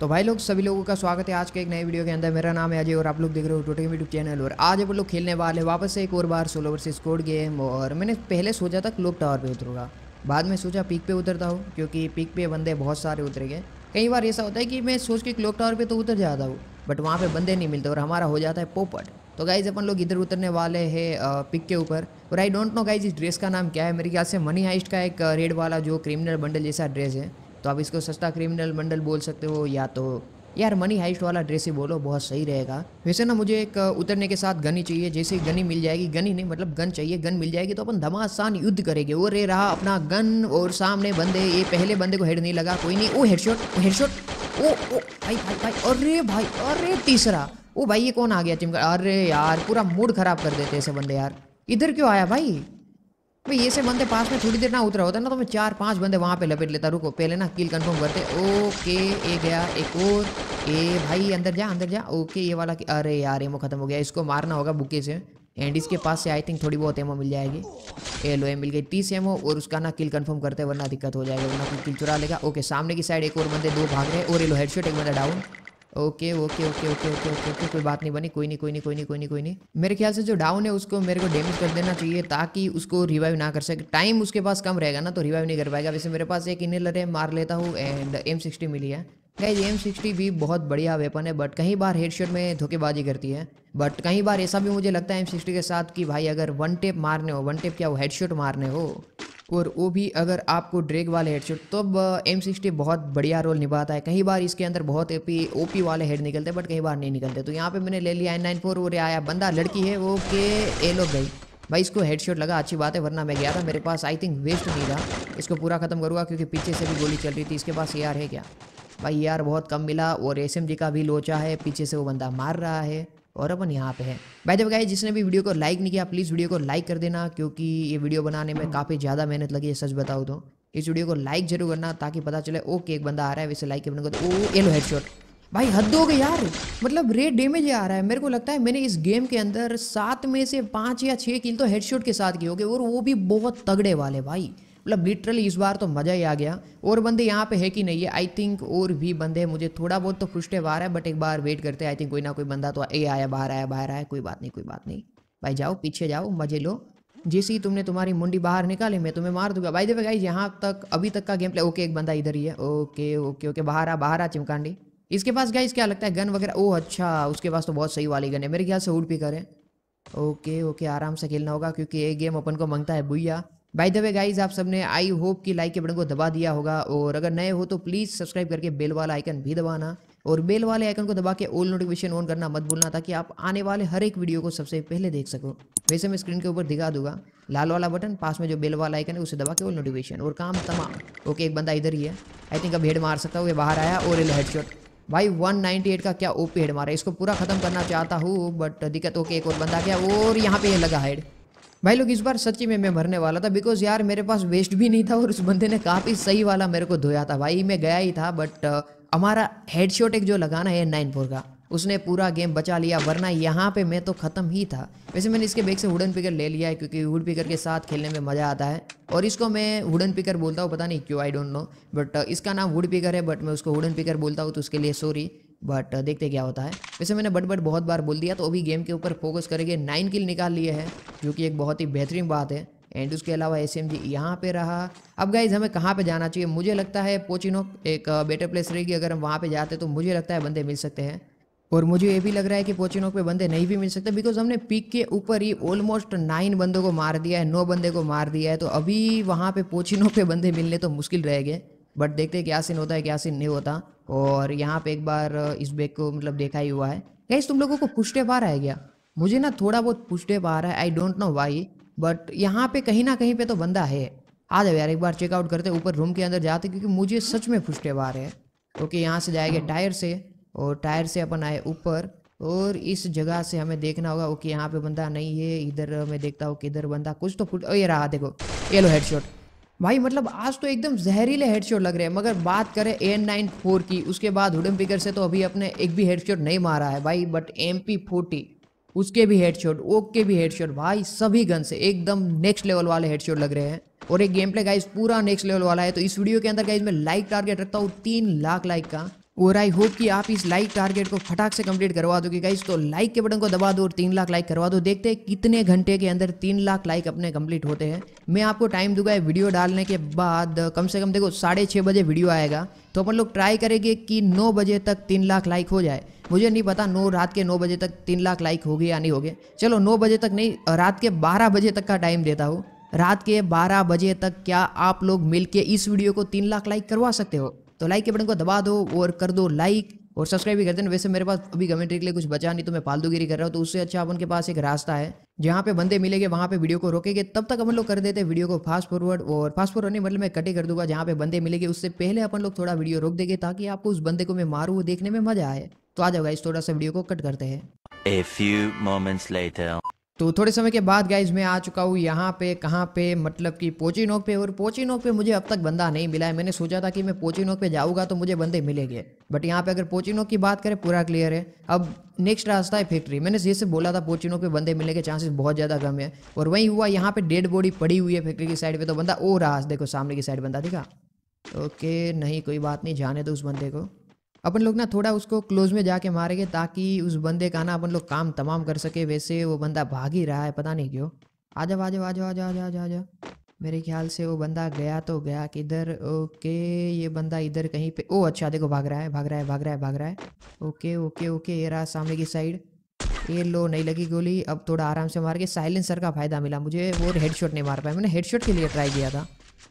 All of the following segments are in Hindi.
तो भाई लोग, सभी लोगों का स्वागत है आज के एक नए वीडियो के अंदर। मेरा नाम है अजय और आप लोग देख रहे हो टोटे यूट्यूब चैनल और आज अपन लोग खेलने वाले वापस से एक और बार सोलो वर्सेस कोड गेम और मैंने पहले सोचा था क्लोक टावर पे उतरूँगा। बाद में सोचा पीक पे उतरता हूँ, क्योंकि पीक पे बंदे बहुत सारे उतरे गए। कई बार ऐसा होता है कि मैं सोच के क्लोक टावर पर तो उतर जाता हूँ बट वहाँ पर बंदे नहीं मिलते और हमारा हो जाता है पोपट। तो गाइज़ अपन लोग इधर उतरने वाले हैं पिक के ऊपर। और आई डोंट नो गाइज़ इस ड्रेस का नाम क्या है? मेरे ख्याल से मनी हाइस्ट का एक रेड वाला जो क्रिमिनल बंडल जैसा ड्रेस है। तो आप इसको सस्ता क्रिमिनल बंडल बोल सकते हो या तो यार मनी हाइस्ट वाला ड्रेस ही बोलो, बहुत सही रहेगा। वैसे ना मुझे एक उतरने के साथ गनी चाहिए, जैसे ही गनी मिल जाएगी, गनी नहीं मतलब गन चाहिए, गन मिल जाएगी तो अपन धमासान युद्ध करेंगे। वो रे रहा अपना गन और सामने बंदे, ये पहले बंदे को हेड नहीं लगा, कोई नहीं। ओ हेडशॉट हेडशॉट ओ ओ, भाई भाई भाई, अरे भाई, अरे तीसरा, ओ भाई, ये कौन आ गया चिमका, अरे यार, पूरा मूड खराब कर देते ऐसे बंदे यार। इधर क्यों आया भाई? भाई ऐसे बंदे पास में थोड़ी देर ना उतरा होता ना तो मैं चार पाँच बंदे वहाँ पे लपेट लेता, रुको। पहले ना किल कंफर्म करते। ओके, ए गया, एक और। ए भाई, अंदर जा अंदर जा। ओके, ये वाला अरे यार, एमो खत्म हो गया। इसको मारना होगा बुके से। एंड इसके पास से आई थिंक थोड़ी बहुत एमो मिल जाएगी। ए लो एम मिल गई तीस एमो और उसका ना किल कंफर्म करते, वरना दिक्कत हो जाएगा, वरना किल चुरा लेगा। ओके, सामने की साइड एक और बंदे दो भाग रहे और ये लो हेडशॉट एक बंदा down okay okay okay okay okay okay okay कोई बात नहीं बनी, कोई नहीं कोई नहीं कोई नहीं कोई नहीं कोई नहीं। मेरे ख्याल से जो डाउन है उसको मेरे को डैमेज कर देना चाहिए ताकि उसको रिवाइव ना कर सके। टाइम उसके पास कम रहेगा ना तो रिवाइव नहीं कर पाएगा। वैसे मेरे पास एक इनलर है, मार लेता हूँ एंड एम सिक्सटी मिली है। गाइज़ एम सिक्सटी भी बहुत बढ़िया वेपन है बट कई बार हेडशॉट में धोखेबाजी करती है। बट कई बार ऐसा भी मुझे लगता है एम सिक्सटी के साथ कि भाई अगर वन टेप मारने हो वन टेप क्या हो हेडशॉट मारने हो और वो भी अगर आपको ड्रैग वाले हेडशॉट तो एम सिक्सटी बहुत बढ़िया रोल निभाता है। कई बार इसके अंदर बहुत एपी ओपी वाले हेड निकलते हैं बट कई बार नहीं निकलते। तो यहाँ पे मैंने ले लिया एन नाइन फोर और आया बंदा, लड़की है, वो के ए लोग गई। भाई, इसको हेडशॉट लगा, अच्छी बात है, वरना मैं गया था, मेरे पास आई थिंक वेस्ट नहीं था। इसको पूरा खत्म करूँगा, क्योंकि पीछे से भी गोली चल रही थी, इसके पास यार है क्या? भाई यार बहुत कम मिला, और एसएमजी का भी लोचा है, पीछे से वो बंदा मार रहा है। और अपन यहाँ पे है। जब गाइस जिसने भी वीडियो को लाइक नहीं किया प्लीज़ वीडियो को लाइक कर देना, क्योंकि ये वीडियो बनाने में काफ़ी ज़्यादा मेहनत लगी है, सच बताऊँ तो। इस वीडियो को लाइक ज़रूर करना, ताकि पता चले ओके एक बंदा आ रहा है, वैसे लाइक करने को तो ओ ये लो हेडशॉट भाई, हद हो यार। मतलब रेड डैमेज आ रहा है। मेरे को लगता है मैंने इस गेम के अंदर सात में से पाँच या छः किल तो हेडशॉट के साथ किए होंगे, और वो भी बहुत तगड़े वाले, भाई। मतलब लिटरली इस बार तो मज़ा ही आ गया। और बंदे यहाँ पे है कि नहीं है? आई थिंक और भी बंदे मुझे थोड़ा बहुत तो आ रहा है बट एक बार वेट करते हैं। आई थिंक कोई ना कोई बंदा तो ए आया बाहर आया बाहर आया, कोई बात नहीं, कोई बात नहीं। भाई जाओ, पीछे जाओ, मज़े लो। जैसे ही तुमने तुम्हारी मुंडी बाहर निकाली, मैं तुम्हें मार दूँगा। भाई देखो गाइज़ यहाँ तक, अभी तक का गेम प्ले ओके एक बंदा इधर ही है। ओके ओके ओके बाहर आ बाहर आ, चिमकांडी। इसके पास गाइज़ क्या लगता है? गन वगैरह, ओह अच्छा उसके पास तो बहुत सही वाली गन है। मेरे ख्याल से उड़ पिकर है ओके ओके आराम से खेलना होगा, क्योंकि ये गेम अपन को माँगता है भैया बाय द वे गाइज़ आप सबने आई होप कि लाइक के बटन को दबा दिया होगा, और अगर नए हो तो प्लीज़ सब्सक्राइब करके बेल वाला आइकन भी दबाना, और बेल वाले आइकन को दबा के ऑल नोटिफिकेशन ऑन करना मत भूलना, ताकि आप आने वाले हर एक वीडियो को सबसे पहले देख सको। वैसे मैं स्क्रीन के ऊपर दिखा दूँगा, लाल वाला बटन पास में जो बेल वाला आइकन है, उसे दबा के ऑल नोटिफिकेशन और काम तमाम। ओके एक बंदा इधर ही है। आई थिंक अब हेड मार सकता हूँ, ये बाहर आया, और हेड शॉट भाई 198 का क्या ओपी हेड मारा? इसको पूरा खत्म करना चाहता हूँ बट दिक्कत ओके एक और बंदा क्या और यहाँ पे लगा हेड भाई लोग इस बार सच्ची में मैं भरने वाला था बिकॉज़ यार मेरे पास वेस्ट भी नहीं था और उस बंदे ने काफ़ी सही वाला मेरे को धोया था। भाई मैं गया ही था बट uh, हमारा हेडशॉट एक जो लगाना है नाइन फोर का उसने पूरा गेम बचा लिया वरना यहाँ पे मैं तो ख़त्म ही था। वैसे मैंने इसके बैग से वुडन पिकर ले लिया है क्योंकि वुड पिकर के साथ खेलने में मज़ा आता है। और इसको मैं वुडन पिकर बोलता हूँ पता नहीं क्यों आई डोंट नो बट इसका नाम वुड पिकर है बट मैं उसको वुडन पिकर बोलता हूँ तो उसके लिए सॉरी बट देखते क्या होता है। वैसे मैंने बट बट बहुत बार बोल दिया तो अभी गेम के ऊपर फोकस करेंगे। नाइन किल निकाल लिए हैं, जो कि एक बहुत ही बेहतरीन बात है। एंड उसके अलावा एस एम जी यहाँ पर रहा। अब गाइज़ हमें कहाँ पे जाना चाहिए? मुझे लगता है पोचिनो एक बेटर प्लेस रहेगी। अगर हम वहाँ पे जाते तो मुझे लगता है बंदे मिल सकते हैं। और मुझे ये भी लग रहा है कि पोचिनो पे बंदे नहीं भी मिल सकते बिकॉज़ हमने पिक के ऊपर ही ऑलमोस्ट नाइन बंदों को मार दिया है, नौ बंदे को मार दिया है। तो अभी वहाँ पे पोचिनो पे बंदे मिलने तो मुश्किल रहेंगे। बट देखते हैं क्या सीन होता है, क्या सीन नहीं होता। और यहाँ पे एक बार इस बैग को मतलब देखा ही हुआ है। कैसे तुम लोगों को पुष्टे पा रहा है क्या? मुझे ना थोड़ा बहुत पुष्टे पा रहा है I don't know why but यहाँ पे कहीं ना कहीं पे तो बंदा है। आ जाओ यार एक बार चेकआउट करते ऊपर रूम के अंदर जाते क्योंकि मुझे सच में पुष्टे पा रहे हैं। ओके यहाँ से जाएँगे टायर से और टायर से अपन आए ऊपर और इस जगह से हमें देखना होगा ओके यहाँ पे बंदा नहीं है इधर मैं देखता हूँ किधर बंदा कुछ तो फुट ये रहा देखो ये लो हेडशॉट भाई मतलब आज तो एकदम जहरीले हेडशॉट लग रहे हैं। मगर बात करें ए एन नाइन फोर की, उसके बाद हुडम पिकर से तो अभी अपने एक भी हेडशॉट नहीं मारा है भाई बट एम पी फोर्टी उसके भी हेडशॉट ओक के भी हेडशॉट भाई, सभी गन से एकदम नेक्स्ट लेवल वाले हेडशॉट लग रहे हैं। और एक गेम प्ले गाइज़ पूरा नेक्स्ट लेवल वाला है तो इस वीडियो के अंदर गाइज़ मैं लाइक टारगेट रखता हूँ तीन लाख लाइक का। और आई होप कि आप इस लाइक टारगेट को फटाक से कंप्लीट करवा दोगे गाइस तो लाइक के बटन को दबा दो और तीन लाख लाइक करवा दो। देखते हैं कितने घंटे के अंदर तीन लाख लाइक अपने कंप्लीट होते हैं। मैं आपको टाइम दूँगा वीडियो डालने के बाद, कम से कम देखो साढ़े छः बजे वीडियो आएगा। तो अपन लोग ट्राई करेंगे कि नौ बजे तक तीन लाख लाइक हो जाए। मुझे नहीं पता नौ रात के नौ बजे तक तीन लाख लाइक होगी या नहीं होगी। चलो नौ बजे तक नहीं, रात के बारह बजे तक का टाइम देता हूँ। रात के बारह बजे तक क्या आप लोग मिल इस वीडियो को तीन लाख लाइक करवा सकते हो? तो लाइक के बटन को दबा दो और कर दो लाइक और सब्सक्राइब भी कर देना वैसे मेरे पास अभी कमेंट्री के लिए कुछ बचा नहीं तो मैं फालतूगिरी कर रहा हूँ तो उससे अच्छा अपन के पास एक रास्ता है। जहाँ पे बंदे मिलेंगे, वहाँ पे वीडियो को रोकेंगे, तब तक अपन लोग कर देते वीडियो को फास्ट फॉरवर्ड और फास्ट फॉरवर्ड नहीं मतलब मैं कटे कर दूँगा। जहाँ पे बंदे मिलेंगे, उससे पहले अपन लोग थोड़ा वीडियो रोक देंगे, ताकि आपको उस बंदे को मैं मारूँ, वो देखने में मज़ा आए। तो आ जाओ इस थोड़ा सा वीडियो को कट करते हैं। A few moments later. तो थोड़े समय के बाद गाइज़ मैं आ चुका हूँ यहाँ पे, कहाँ पे मतलब कि पोची नोक पे। और पोची नोक पे मुझे अब तक बंदा नहीं मिला है। मैंने सोचा था कि मैं पोची नोक पे जाऊँगा तो मुझे बंदे मिलेंगे। बट यहाँ पे अगर पोची नोक की बात करें, पूरा क्लियर है। अब नेक्स्ट रास्ता है फैक्ट्री मैंने जैसे बोला था पोची नोक पे बंदे मिलने के चांसेस बहुत ज़्यादा कम है। और वहीं हुआ, यहाँ पे डेड बॉडी पड़ी हुई है फैक्ट्री की साइड पर तो बंदा, ओ रहा देखो सामने की साइड बंदा, दिखा। ओके नहीं, कोई बात नहीं, जाने दो उस बंदे को। अपन लोग ना थोड़ा उसको क्लोज में जाके मारेंगे ताकि उस बंदे का ना अपन लोग काम तमाम कर सके। वैसे वो बंदा भाग ही रहा है, पता नहीं क्यों। आ जाओ आ जाओ आ जाओ आ जाओ आ जाओ आ जाओ मेरे ख्याल से वो बंदा गया तो गया किधर ओके, ये बंदा इधर कहीं पे, ओ अच्छा देखो, भाग रहा है, भाग रहा है, भाग रहा है, भाग रहा है। ओके ओके ओके, ये रहा सामने की साइड ये लो, नहीं लगी गोली, अब थोड़ा आराम से मार के साइलेंसर का फ़ायदा मिला। मुझे वो हेडशॉट नहीं मार पाया। मैंने हेडशॉट के लिए ट्राई किया था।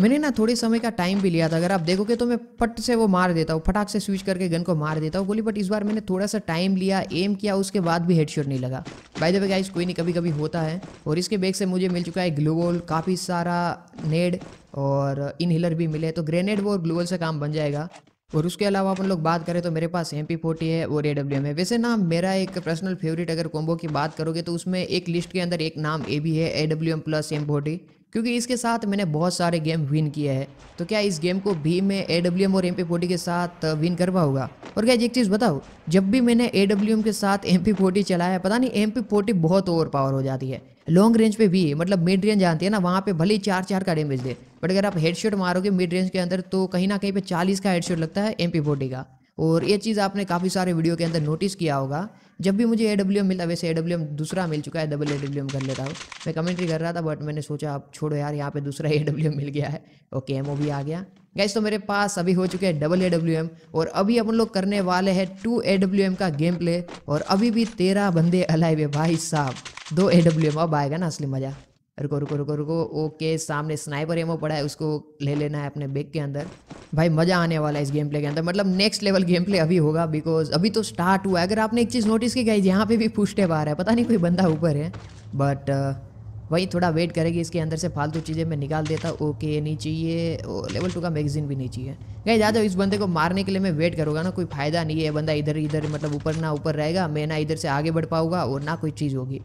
मैंने ना थोड़े समय का टाइम भी लिया था। अगर आप देखोगे तो मैं पट से वो मार देता हूँ, फटाक से स्विच करके गन को मार देता हूँ गोली बट इस बार मैंने थोड़ा सा टाइम लिया एम किया, उसके बाद भी हेडशॉट नहीं लगा। बाय द वे गाइस कोई नहीं कभी कभी होता है। और इसके बैग से मुझे मिल चुका है ग्लूवोल काफ़ी सारा नेड और इनहिलर भी मिले तो ग्रेनेड वो ग्लूवल से काम बन जाएगा। और उसके अलावा अपन लोग बात करें तो मेरे पास एम पी फोर्टी है और ए डब्ल्यू एम है। वैसे ना, मेरा एक पर्सनल फेवरेट अगर कॉम्बो की बात करोगे तो उसमें एक लिस्ट के अंदर एक नाम ए भी है A W M plus M forty क्योंकि इसके साथ मैंने बहुत सारे गेम विन किए हैं। तो क्या इस गेम को भी मैं ए डब्ल्यू एम और एम पी फोर्टी के साथ विन कर पाऊँगा और क्या, एक चीज़ बताओ, जब भी मैंने ए डब्ल्यू एम के साथ एम पी फोर्टी चलाया, पता नहीं एम पी फोर्टी बहुत ओवर पावर हो जाती है। लॉन्ग रेंज पे भी मतलब मिड रेंज आती है ना, वहाँ पे भले ही चार चार का डैमेज दे बट अगर आप हेडशॉट मारोगे मिड रेंज के अंदर तो कहीं ना कहीं पे चालीस का हेडशॉट लगता है एम पी फोर्टी का। और ये चीज़ आपने काफ़ी सारे वीडियो के अंदर नोटिस किया होगा। जब भी मुझे ए डब्ल्यू एम मिला, वैसे ए डब्ल्यू एम दूसरा मिल चुका है डबल ए डब्ल्यू एम कर लेता हूँ। मैं कमेंट्री कर रहा था बट मैंने सोचा आप छोड़ो यार, यहाँ पे दूसरा ए डब्ल्यू एम मिल गया है। ओके एम ओ भी आ गया। गैस तो मेरे पास अभी हो चुके हैं डबल ए डब्ल्यू एम और अभी अपन लोग करने वाले हैं टू ए डब्ल्यू एम का गेम प्ले और अभी भी तेरह बंदे अलाइव है, भाई साहब। दो ए डब्ल्यू एम अब आएगा ना असली मज़ा। रुको रुको रुको रुको। ओके सामने स्नाइपर एमो पड़ा है, उसको ले लेना है अपने बैग के अंदर। भाई, मज़ा आने वाला है इस गेम प्ले के अंदर। मतलब नेक्स्ट लेवल गेम प्ले अभी होगा बिकॉज़ अभी तो स्टार्ट हुआ है। अगर आपने एक चीज़ नोटिस की गई यहाँ पे भी फुस्टे बाहर है। पता नहीं कोई बंदा ऊपर है बट वही थोड़ा वेट करेगी, इसके अंदर से फालतू चीज़ें मैं निकाल देता। ओके नहीं चाहिए। लेवल टू का मैगजीन भी नहीं चाहिए। गई ज़्यादा इस बंदे को मारने के लिए मैं वेट करूँगा ना, कोई फ़ायदा नहीं है। बंदा इधर इधर मतलब ऊपर ना ऊपर रहेगा, मैं ना इधर से आगे बढ़ पाऊँगा और ना कोई चीज़ होगी।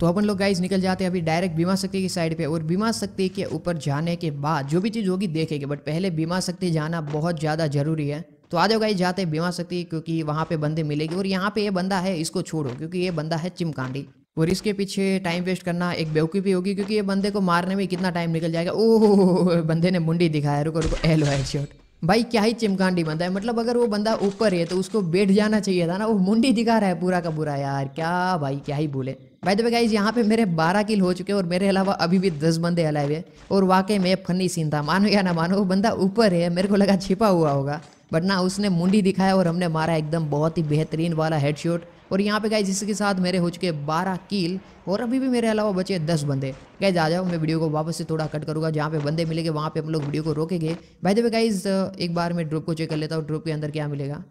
तो अपन लोग गाइज़ निकल जाते हैं अभी डायरेक्ट बीमा शक्ति की साइड पे और बीमा शक्ति के ऊपर जाने के बाद जो भी चीज़ होगी देखेंगे बट पहले बीमा शक्ति जाना बहुत ज़्यादा ज़रूरी है। तो आ जाओ गाइज़ जाते हैं बीमा शक्ति क्योंकि वहाँ पे बंदे मिलेगी और यहाँ पे ये बंदा है, इसको छोड़ो क्योंकि ये बंदा है चिमकांडी। और इसके पीछे टाइम वेस्ट करना एक बेवकूफ़ी होगी क्योंकि ये बंदे को मारने में कितना टाइम निकल जाएगा। ओह, बंदे ने मुंडी दिखाया, रुको रुको एल हेड शॉट भाई, क्या ही चिमकांडी बंदा है। मतलब अगर वो बंदा ऊपर है तो उसको बैठ जाना चाहिए था ना। वो मुंडी दिखा रहा है पूरा का पूरा, यार, क्या भाई, क्या ही बोले। भाई तो गाइज़ यहाँ पे मेरे बारह किल हो चुके हैं और मेरे अलावा अभी भी दस बंदे हलाए हुए और वाकई में फनी सीन था। मानो या ना मानो, वो बंदा ऊपर है, मेरे को लगा छिपा हुआ होगा। बट ना, उसने मुंडी दिखाया और हमने मारा एकदम बहुत ही बेहतरीन वाला हेडशॉट और यहाँ पे गाइज़ इसके साथ मेरे हो चुके बारह कील और अभी भी मेरे अलावा बचे दस बंदे। गाइज़ आ जाओ, मैं वीडियो को वापस से थोड़ा कट करूँगा। जहाँ पे बंदे मिलेंगे, वहाँ पे हम लोग वीडियो को रोकेंगे। भाई देवे गाइज़ एक बार मैं ड्रॉप को चेक कर लेता हूँ ड्रॉप के अंदर क्या मिलेगा।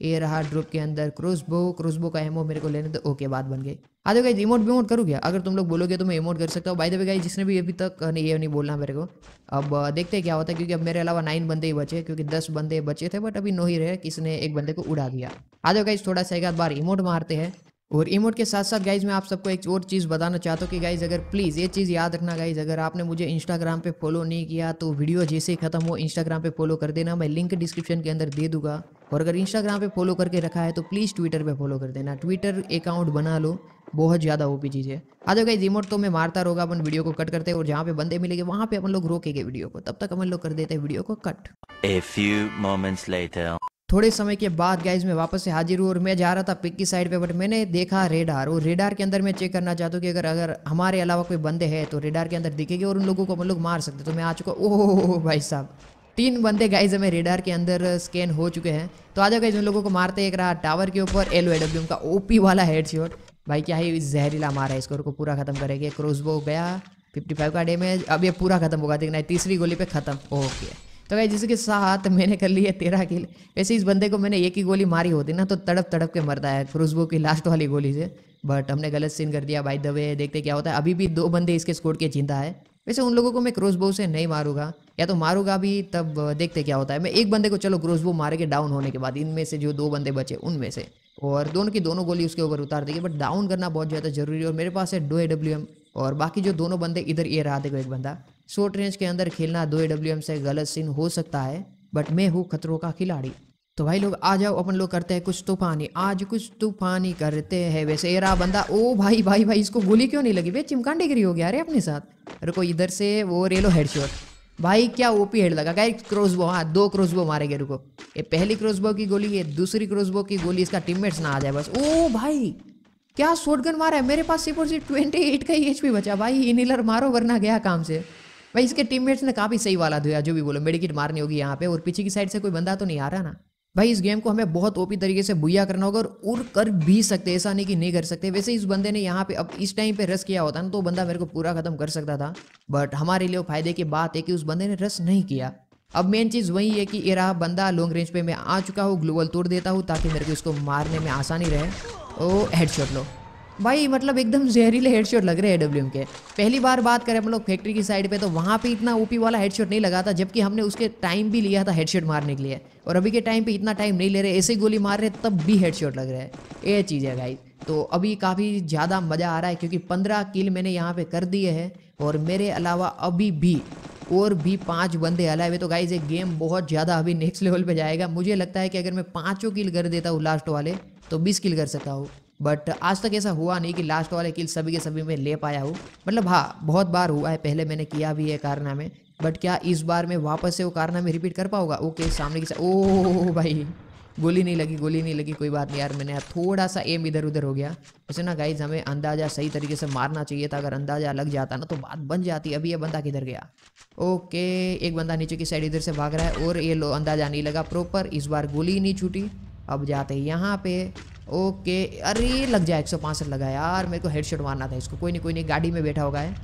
ये रहा ड्रॉप के अंदर क्रोसबो क्रोसबो का एमओ मेरे को लेने दो। ओके बात बन गई। आ जाओ गाइज़ इमोट भी करूँ क्या? अगर तुम लोग बोलोगे तो मैं इमोट कर सकता हूँ। बाय द गाइज़ जिसने भी अभी तक, नहीं, ये नहीं बोलना मेरे को। अब देखते हैं क्या होता है, क्योंकि अब मेरे अलावा नाइन बंदे ही बचे, क्योंकि दस बंदे बचे थे बट अभी नो ही रहे किसने एक बंदे को उड़ा दिया। आ जाओ गाइज़ थोड़ा सा एक बार इमोट मारते हैं। और इमोट के साथ साथ गाइज़ मैं आप सबको एक और चीज़ बताना चाहता हूँ कि गाइज़ अगर प्लीज़ ये चीज़ याद रखना गाइज़ अगर आपने मुझे इंस्टाग्राम पे फॉलो नहीं किया तो वीडियो जैसे ही खत्म हो इंस्टाग्राम पे फॉलो कर देना। मैं लिंक डिस्क्रिप्शन के अंदर दे दूँगा। और अगर इंस्टाग्राम पे फॉलो करके रखा है तो प्लीज़ ट्विटर पे फॉलो कर देना। ट्विटर अकाउंट बना लो, बहुत ज़्यादा ओपी चीज़ है। आ जाओ गाइज़ इमोट तो मैं मारता रहूँगा अपन वीडियो को कट करते और जहाँ पे बंदे मिलेंगे, वहाँ पे अपन लोग रोकेंगे वीडियो को। तब तक अपन लोग कर देते हैं वीडियो को cut A few moments later. थोड़े समय के बाद गाइज़ मैं वापस से हाजिर हूँ और मैं जा रहा था पिक की साइड पे बट मैंने देखा रेडार और रेडार के अंदर मैं चेक करना चाहता हूँ कि अगर अगर हमारे अलावा कोई बंदे हैं तो रेडार के अंदर दिखेंगे और उन लोगों को हम लोग मार सकते तो मैं आ चुका ओह, भाई साहब, तीन बंदे गाइज़ हमें रेडार के अंदर स्कैन हो चुके हैं। तो आ जाओ गाइज़ उन लोगों को मारते एक रहा टावर के ऊपर एल का ओपी वाला हेड भाई, क्या ही जहरीला मारा है इसको पूरा खत्म करेंगे। क्रोजबो गया 55 का डैमेज अब ये पूरा खत्म होगा, देखना तीसरी गोली पे खत्म। ओके तो भाई जिसके साथ मैंने कर लिया तेरह किल वैसे इस बंदे को मैंने एक ही गोली मारी होती ना तो तड़प तड़प के मरता है क्रूजबो की लास्ट वाली गोली से। बट हमने गलत सीन कर दिया भाई दबे देखते क्या होता है। अभी भी दो बंदे इसके स्कोर के चिंता है। वैसे उन लोगों को मैं क्रोसबो से नहीं मारूँगा। या तो मारूँगा भी, तब देखते क्या होता है। मैं एक बंदे को चलो क्रोसबो मारे के डाउन होने के बाद, इनमें से जो दो बंदे बचे, उनमें से। और दोनों की दोनों गोली उसके ऊपर उतार देगी बट डाउन करना बहुत ज़्यादा ज़रूरी है। और मेरे पास है दो ए डब्ल्यू एम और बाकी जो दोनों बंदे इधर ये रहा, देखो एक बंदा। शॉर्ट रेंज के अंदर खेलना दो ए से गलत सीन हो सकता है बट मैं हूँ खतरों का खिलाड़ी। तो भाई लोग, आ जाओ, अपन लोग करते हैं कुछ तूफानी। आज कुछ तूफानी करते हैं वैसे। रहा बंदा, ओ भाई भाई भाई, इसको गोली क्यों नहीं लगी? भाई चिमकांडे गिरी हो गया अरे अपने साथ। रुको इधर से, वो रेलो हेडशॉट भाई, क्या ओपी हेड लगा? क्या क्रोसबो हाँ दो क्रोसबो मारेंगे, रुको। ये पहली क्रोसबो की गोली, ये दूसरी क्रोसबो की गोली, इसका टीममेट्स ना आ जाए बस। ओ भाई, क्या शॉटगन मारा है? मेरे पास सिर्फ़ और सिर्फ़ ट्वेंटी एट का ही एच बचा। भाई इनिलर मारो, वरना गया काम से। भाई, इसके टीममेट्स ने काफ़ी सही वाला दिया, जो भी बोलो मेडिकेट मारनी होगी यहाँ पे, और पीछे की साइड से कोई बंदा तो नहीं आ रहा ना। भाई, इस गेम को हमें बहुत ओपी तरीके से बुया करना होगा, और उड़ कर भी सकते, ऐसा नहीं कि नहीं कर सकते। वैसे इस बंदे ने यहाँ पे, अब इस टाइम पे रस किया होता ना तो बंदा मेरे को पूरा खत्म कर सकता था। बट हमारे लिए फ़ायदे की बात है कि उस बंदे ने रस नहीं किया। अब मेन चीज़ वही है कि ये रहा बंदा लॉन्ग रेंज पे मैं आ चुका हूँ ग्लोबल तोड़ देता हूँ, ताकि मेरे को इसको मारने में आसानी रहे। ओ हेडशॉट लो। भाई मतलब एकदम जहरीले हेडशॉट लग रहे हैं डब्ल्यू के। पहली बार बात करें हम लोग फैक्ट्री की साइड पे तो वहाँ पे इतना ओपी वाला हेडशॉट नहीं लगा था, जबकि हमने उसके टाइम भी लिया था हेडशॉट मारने के लिए। और अभी के टाइम पे इतना टाइम नहीं ले रहे, ऐसे गोली मार रहे, तब भी हेडशॉट लग रहा है। ये चीज़ है भाई तो अभी काफ़ी ज़्यादा मज़ा आ रहा है, क्योंकि पंद्रह किल मैंने यहाँ पर कर दिए हैं, और मेरे अलावा अभी भी और भी पाँच बंदे अलाए हुए तो गाइज़ ये गेम बहुत ज़्यादा अभी नेक्स्ट लेवल पे जाएगा। मुझे लगता है कि अगर मैं पाँचों किल कर देता हूँ लास्ट वाले तो बीस किल कर सकता हूँ। बट आज तक ऐसा हुआ नहीं कि लास्ट वाले किल सभी के सभी में ले पाया हूँ। मतलब हाँ बहुत बार हुआ है, पहले मैंने किया भी है कारनामे बट क्या इस बार मैं वापस से वो कारनामे रिपीट कर पाऊँगा? ओके सामने की ओ भाई, गोली नहीं लगी, गोली नहीं लगी, कोई बात नहीं यार मैंने यार थोड़ा सा एम इधर उधर हो गया। वैसे ना गाइज़ हमें अंदाज़ा सही तरीके से मारना चाहिए था। अगर अंदाज़ा लग जाता ना तो बात बन जाती। अभी ये बंदा किधर गया? ओके एक बंदा नीचे की साइड इधर से भाग रहा है और ये लो अंदाज़ा नहीं लगा प्रॉपर इस बार गोली नहीं छूटी। अब जाते यहाँ पे। ओके, अरे, लग जाए, एक सौ लगा यार, मेरे को हेडशॉट मारना था इसको। कोई नहीं कोई नहीं, गाड़ी में बैठा होगा है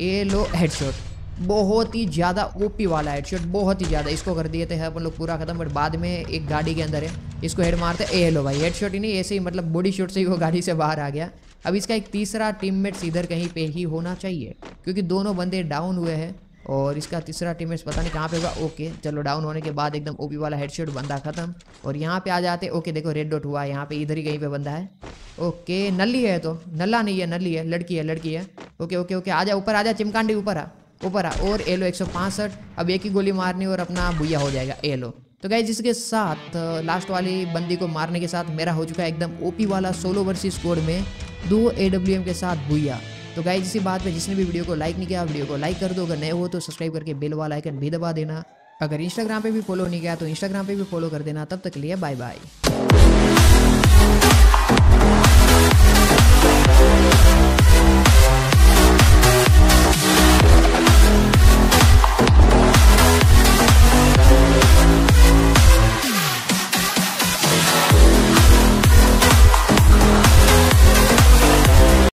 ये लो हेडशॉट बहुत ही ज़्यादा ओपी वाला हेडशॉट बहुत ही ज़्यादा। इसको कर दिए थे अपन लोग पूरा खत्म बट बाद में एक गाड़ी के अंदर है, इसको हेड मारते, ए लो भाई हेडशॉट ही नहीं, ऐसे ही मतलब बॉडी शॉट से ही वो गाड़ी से बाहर आ गया। अब इसका एक तीसरा टीममेट्स इधर कहीं पे ही होना चाहिए, क्योंकि दोनों बंदे डाउन हुए हैं। और इसका तीसरा टीम पता नहीं कहाँ पे होगा। ओके चलो डाउन होने के बाद एकदम ओपी वाला हेडशॉट बंदा खत्म। और यहाँ पे आ जाते ओके देखो रेड डॉट हुआ, यहाँ पे इधर ही कहीं पे बंदा है। ओके नली है तो। नल्ला नहीं है नली है, लड़की है लड़की है। ओके ओके ओके आ जा ऊपर आ जा चिमकांडी ऊपर आ ऊपर आ। और एलो एक अब एक ही गोली मारनी और अपना भूया हो जाएगा एलो तो गाइज़ जिसके साथ लास्ट वाली बंदी को मारने के साथ मेरा हो चुका है एकदम ओपी वाला सोलो वर्सेस स्कोर में दो ए के साथ भूया तो गाइज़ इसी बात पे जिसने भी वीडियो को लाइक नहीं किया वीडियो को लाइक कर दो। अगर नए हो तो सब्सक्राइब करके बेल वाला आइकन भी दबा देना। अगर इंस्टाग्राम पे भी फॉलो नहीं किया तो इंस्टाग्राम पे भी फॉलो कर देना। तब तक लिए बाय बाय